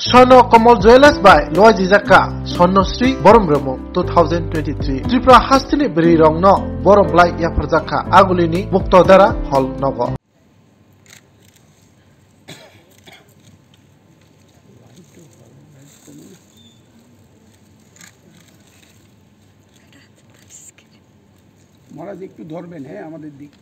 স্বর্ণ কমল jewellers by লয় জিজাকা স্বর্ণশ্রী বরম ব্রহ্ম two thousand twenty three Tripura হাস্তিনি বৃ রং ন, বরম লাই ইয়াফারজাকা আগুলিনি মুক্ত দ্বারা হল নগ মহারাজ, একটু ধরবেন হ্যাঁ আমাদের দিক।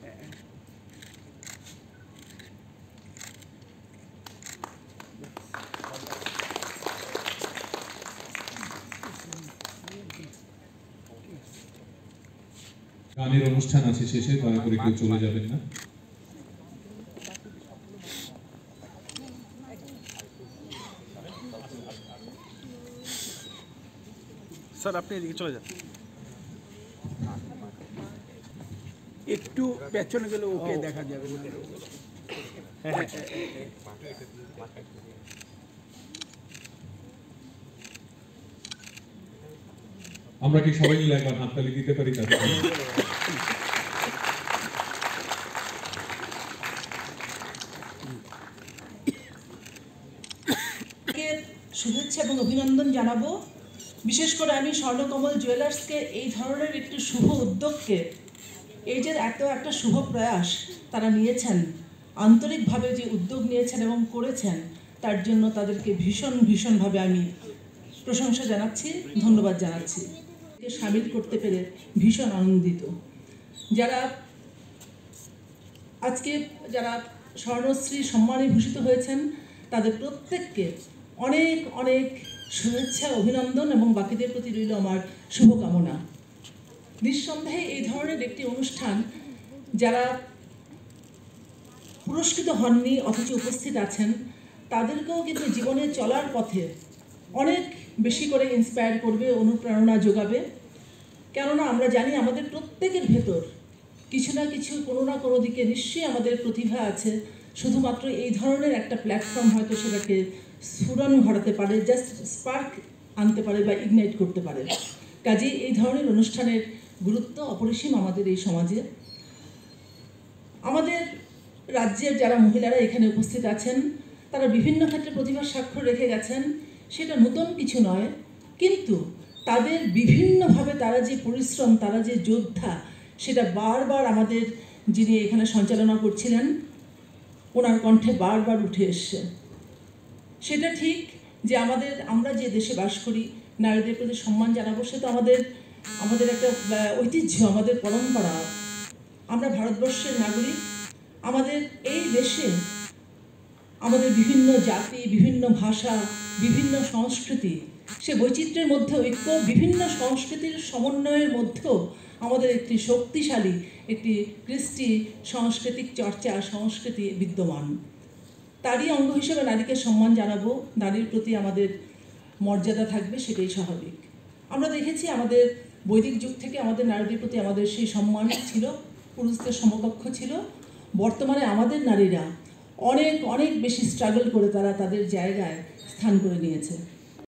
গানের অনুষ্ঠান আছে শেষে দয়া করে কেউ চলে যাবেন না। স্যার আপনি এদিকে চলে যান। একটু পেছনে গেলে ওকে দেখা যাবে না। আমরা কি সবাই মিলে একবার হাততালি দিতে পারি তাদের? শুভেচ্ছা এবং অভিনন্দন জানাব। বিশেষ করে আমি স্বর্ণকমল জুয়েলার্সকে এই ধরনের একটি শুভ উদ্যোগকে, এই যে এত একটা শুভ প্রয়াস তারা নিয়েছেন, আন্তরিকভাবে যে উদ্যোগ নিয়েছেন এবং করেছেন, তার জন্য তাদেরকে ভীষণ, ভীষণভাবে আমি প্রশংসা জানাচ্ছি, ধন্যবাদ জানাচ্ছি। সামিল করতে পেরে ভীষণ আনন্দিত। যারা আজকে যারা স্বর্ণশ্রী সম্মানে ভূষিত হয়েছেন, তাদের প্রত্যেককে অনেক অনেক শুভেচ্ছা, অভিনন্দন এবং বাকিদের প্রতি রইল আমার শুভকামনা। নিঃসন্দেহে এই ধরনের একটি অনুষ্ঠান যারা পুরস্কৃত হননি, অথচ উপস্থিত আছেন, তাদেরকেও কিন্তু জীবনে চলার পথে অনেক বেশি করে ইন্সপায়ার করবে, অনুপ্রেরণা যোগাবে। কেননা আমরা জানি আমাদের প্রত্যেকের ভেতর কিছু না কিছু কোনো না কোনো দিকে নিশ্চয়ই আমাদের প্রতিভা আছে। শুধুমাত্র এই ধরনের একটা প্ল্যাটফর্ম হয়তো সেটাকে স্ফুরণ ঘটাতে পারে জাস্ট স্পার্ক আনতে পারে বা ইগনাইট করতে পারে। কাজেই এই ধরনের অনুষ্ঠানের গুরুত্ব অপরিসীম আমাদের এই সমাজে। আমাদের রাজ্যের যারা মহিলারা এখানে উপস্থিত আছেন, তারা বিভিন্ন ক্ষেত্রে প্রতিভার স্বাক্ষর রেখে গেছেন, সেটা নতুন কিছু নয়। কিন্তু তাদের বিভিন্নভাবে তারা যে পরিশ্রম, তারা যে যোদ্ধা, সেটা বারবার আমাদের যিনি এখানে সঞ্চালনা করছিলেন ওনার কণ্ঠে বারবার উঠে এসছে। সেটা ঠিক যে আমাদের, আমরা যে দেশে বাস করি, নারীদের প্রতি সম্মান জানাব, সে তো আমাদের আমাদের একটা ঐতিহ্য, আমাদের পরম্পরা। আমরা ভারতবর্ষের নাগরিক, আমাদের এই দেশে আমাদের বিভিন্ন জাতি, বিভিন্ন ভাষা, বিভিন্ন সংস্কৃতি, সে বৈচিত্র্যের মধ্যে ঐক্য, বিভিন্ন সংস্কৃতির সমন্বয়ের মধ্যেও আমাদের একটি শক্তিশালী একটি কৃষ্টি সাংস্কৃতিক চর্চা, সংস্কৃতি বিদ্যমান। তারই অঙ্গ হিসেবে নারীকে সম্মান জানাব, নারীর প্রতি আমাদের মর্যাদা থাকবে সেটাই স্বাভাবিক। আমরা দেখেছি আমাদের বৈদিক যুগ থেকে আমাদের নারীদের প্রতি আমাদের সেই সম্মান ছিল, পুরুষদের সমকক্ষ ছিল। বর্তমানে আমাদের নারীরা অনেক অনেক বেশি স্ট্রাগল করে তারা তাদের জায়গায় স্থান করে নিয়েছে।